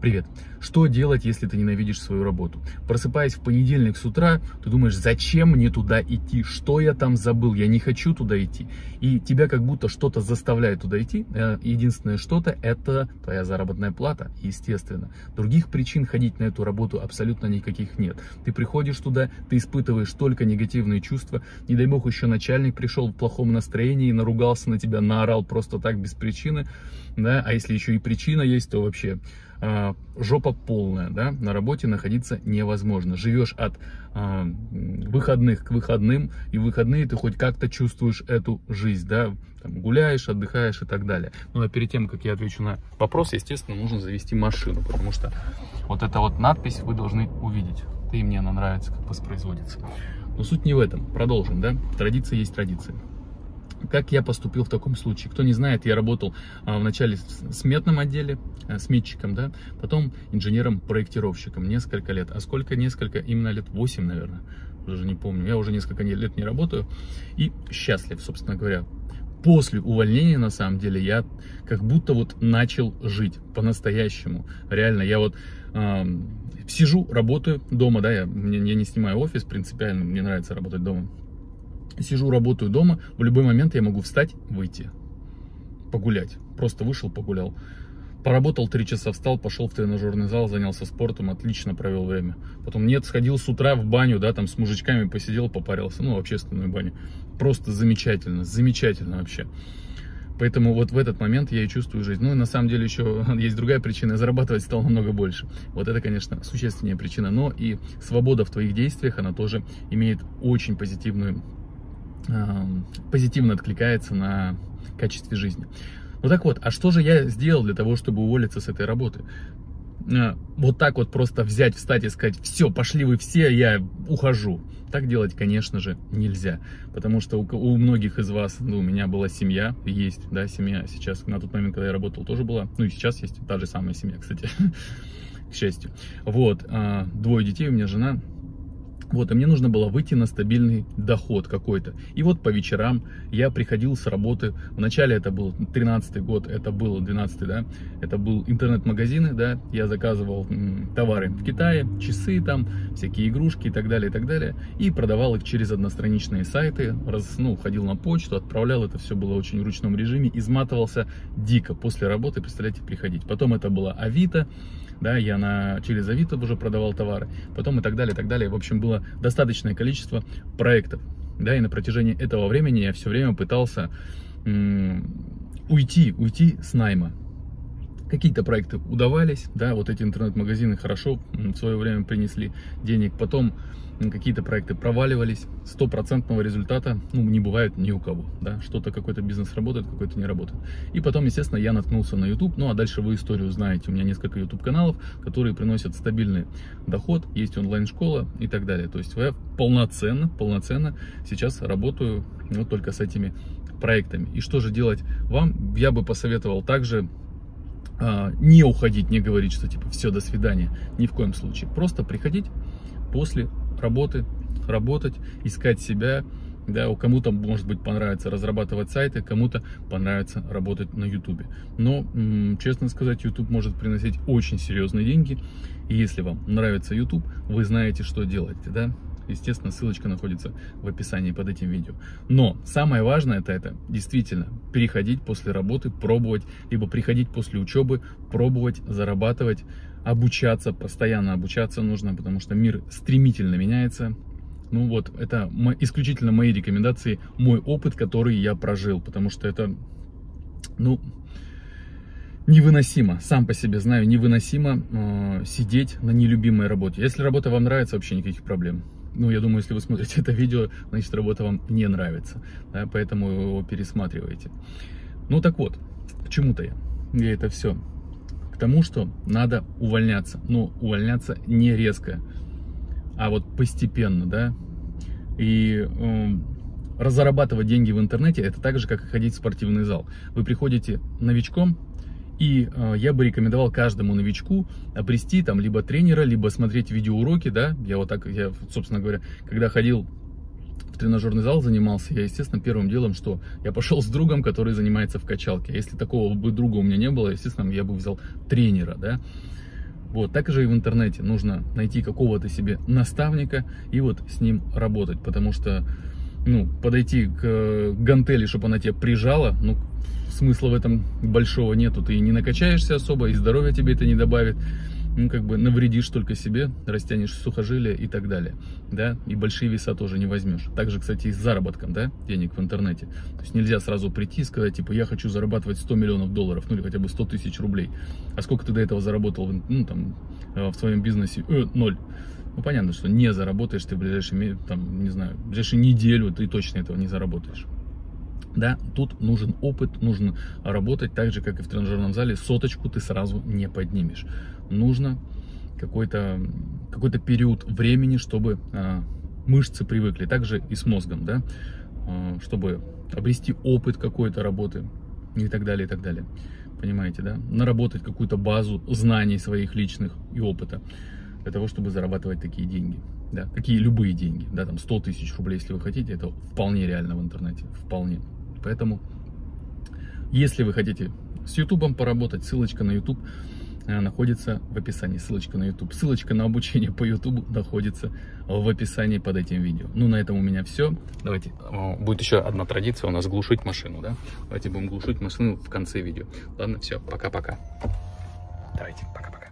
Привет. Что делать, если ты ненавидишь свою работу? Просыпаясь в понедельник с утра, ты думаешь, зачем мне туда идти? Что я там забыл? Я не хочу туда идти. И тебя как будто что-то заставляет туда идти. Э, единственное что-то это твоя заработная плата, естественно. Других причин ходить на эту работу абсолютно никаких нет. Ты приходишь туда, ты испытываешь только негативные чувства. Не дай бог еще начальник пришел в плохом настроении наругался на тебя, наорал просто так без причины. Да? А если еще и причина есть, то вообще э, жопа полная, да, на работе находиться невозможно. Живешь от э, выходных к выходным, и в выходные ты хоть как-то чувствуешь эту жизнь, да, там, гуляешь, отдыхаешь и так далее. Ну, а перед тем, как я отвечу на вопрос, естественно, нужно завести машину, потому что вот эта вот надпись вы должны увидеть. И мне она нравится, как воспроизводится. Но суть не в этом. Продолжим, да? Традиция есть традиция. Как я поступил в таком случае? Кто не знает, я работал а, вначале в сметном отделе, а, сметчиком, да, потом инженером-проектировщиком несколько лет. А сколько несколько? Именно лет 8, наверное. Уже не помню. Я уже несколько лет не работаю и счастлив, собственно говоря. После увольнения, на самом деле, я как будто вот начал жить по-настоящему. Реально, я вот э, сижу, работаю дома, да, я, я не снимаю офис принципиально, мне нравится работать дома сижу, работаю дома, в любой момент я могу встать, выйти, погулять. Просто вышел, погулял. Поработал три часа, встал, пошел в тренажерный зал, занялся спортом, отлично провел время. Потом нет, сходил с утра в баню, да, там с мужичками посидел, попарился, ну, в общественную баню. Просто замечательно, замечательно вообще. Поэтому вот в этот момент я и чувствую жизнь. Ну и на самом деле еще есть другая причина, зарабатывать стал намного больше. Вот это, конечно, существенная причина. Но и свобода в твоих действиях, она тоже имеет очень позитивную позитивно откликается на качестве жизни. Ну так вот, а что же я сделал для того, чтобы уволиться с этой работы? А, вот так вот просто взять, встать и сказать, все, пошли вы все, я ухожу. Так делать, конечно же, нельзя. Потому что у, у многих из вас, ну, у меня была семья, есть, да, семья сейчас, на тот момент, когда я работал, тоже была. Ну, и сейчас есть та же самая семья, кстати, к счастью. Вот, а, двое детей, у меня жена, вот, и мне нужно было выйти на стабильный доход какой-то. И вот по вечерам я приходил с работы. Вначале это был 13 год, это был 12 да, это был интернет-магазины, да, я заказывал м, товары в Китае, часы там, всякие игрушки и так далее, и так далее. И продавал их через одностраничные сайты, раз, ну, ходил на почту, отправлял, это все было очень в ручном режиме, изматывался дико после работы, представляете, приходить. Потом это было Авито, да, я на, через Авито уже продавал товары, потом и так далее, и так далее. В общем, было достаточное количество проектов, да, и на протяжении этого времени я все время пытался уйти, уйти с найма. Какие-то проекты удавались, да, вот эти интернет-магазины хорошо в свое время принесли денег, потом какие-то проекты проваливались, стопроцентного результата, ну, не бывает ни у кого, да, что-то, какой-то бизнес работает, какой-то не работает. И потом, естественно, я наткнулся на YouTube, ну, а дальше вы историю знаете, у меня несколько YouTube-каналов, которые приносят стабильный доход, есть онлайн-школа и так далее. То есть я полноценно, полноценно сейчас работаю вот только с этими проектами. И что же делать вам? Я бы посоветовал также не уходить, не говорить, что типа все, до свидания. Ни в коем случае. Просто приходить после работы, работать, искать себя. Да, у кому-то, может быть, понравится разрабатывать сайты, кому-то понравится работать на YouTube. Но, честно сказать, YouTube может приносить очень серьезные деньги. И если вам нравится YouTube, вы знаете, что делать, да? Естественно, ссылочка находится в описании под этим видео. Но самое важное это, это действительно переходить после работы, пробовать, либо приходить после учебы, пробовать, зарабатывать, обучаться, постоянно обучаться нужно, потому что мир стремительно меняется. Ну вот, это исключительно мои рекомендации, мой опыт, который я прожил, потому что это, ну, невыносимо, сам по себе знаю, невыносимо э, сидеть на нелюбимой работе. Если работа вам нравится, вообще никаких проблем. Ну, я думаю, если вы смотрите это видео, значит, работа вам не нравится, да, поэтому его пересматриваете. Ну, так вот, к чему-то я, я это все тому, что надо увольняться. Но увольняться не резко, а вот постепенно, да. И э, разрабатывать деньги в интернете, это так же, как и ходить в спортивный зал. Вы приходите новичком, и э, я бы рекомендовал каждому новичку обрести там либо тренера, либо смотреть видеоуроки, да. Я вот так, я, собственно говоря, когда ходил тренажерный зал занимался, я, естественно, первым делом, что я пошел с другом, который занимается в качалке. Если такого бы друга у меня не было, естественно, я бы взял тренера, да. Вот, так же и в интернете. Нужно найти какого-то себе наставника и вот с ним работать, потому что, ну, подойти к э, гантели, чтобы она тебя прижала, ну, смысла в этом большого нету. Ты не накачаешься особо, и здоровья тебе это не добавит ну, как бы навредишь только себе, растянешь сухожилия и так далее, да, и большие веса тоже не возьмешь. Также, кстати, и с заработком, да, денег в интернете. То есть нельзя сразу прийти и сказать, типа, я хочу зарабатывать 100 миллионов долларов, ну, или хотя бы 100 тысяч рублей. А сколько ты до этого заработал, ну, там, э, в своем бизнесе? Э, ноль. Ну, понятно, что не заработаешь ты в ближайшие, там, не знаю, в ближайшую неделю ты точно этого не заработаешь. Да, тут нужен опыт, нужно работать так же, как и в тренажерном зале. Соточку ты сразу не поднимешь. Нужно какой-то какой период времени, чтобы а, мышцы привыкли. Также и с мозгом, да, а, чтобы обрести опыт какой-то работы и так далее, и так далее. Понимаете, да? Наработать какую-то базу знаний своих личных и опыта для того, чтобы зарабатывать такие деньги. Да, какие любые деньги, да, там 100 тысяч рублей, если вы хотите, это вполне реально в интернете, вполне. Поэтому, если вы хотите с YouTube поработать, ссылочка на YouTube э, находится в описании. Ссылочка на YouTube. Ссылочка на обучение по YouTube находится в описании под этим видео. Ну, на этом у меня все. Давайте, э, будет еще одна традиция у нас глушить машину, да? Давайте будем глушить машину в конце видео. Ладно, все, пока-пока. Давайте, пока-пока.